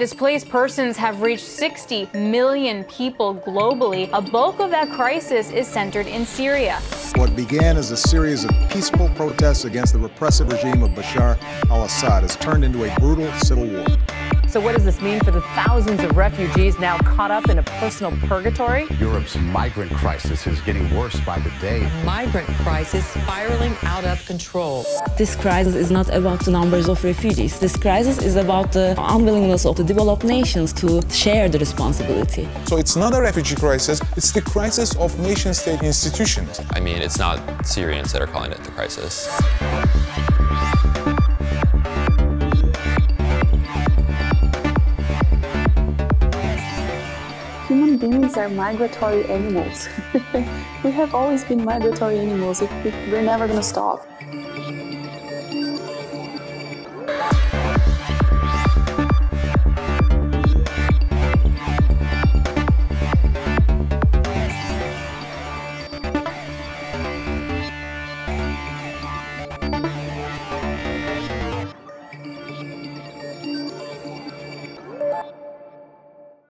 Displaced persons have reached 60 million people globally. A bulk of that crisis is centered in Syria. What began as a series of peaceful protests against the repressive regime of Bashar al Assad has turned into a brutal civil war. So, what does this mean for the thousands of refugees now caught up in a personal purgatory? Europe's migrant crisis is getting worse by the day. Migrant crisis spiraling out of control. This crisis is not about the numbers of refugees. This crisis is about the unwillingness of the developed nations to share the responsibility. So, it's not a refugee crisis, it's the crisis of nation state institutions. I mean, it's not Syrians that are calling it the crisis. Beings are migratory animals. we have always been migratory animals. We're never going to stop.